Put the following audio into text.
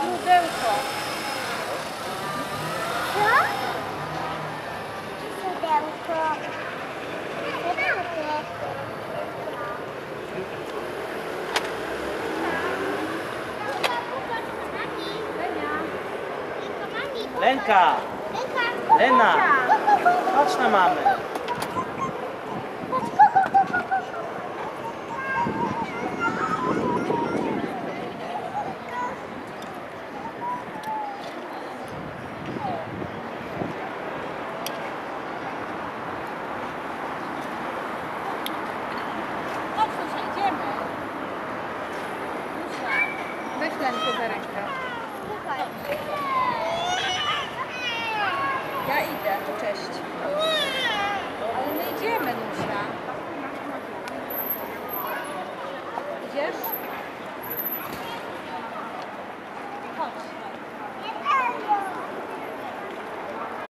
Pudełko. Co? Pudełko. Pudełko. Lenka! Lenka! Lena! Chodź na mamy! Ja idę, cześć. Ale my idziemy, Lucia. Idziesz?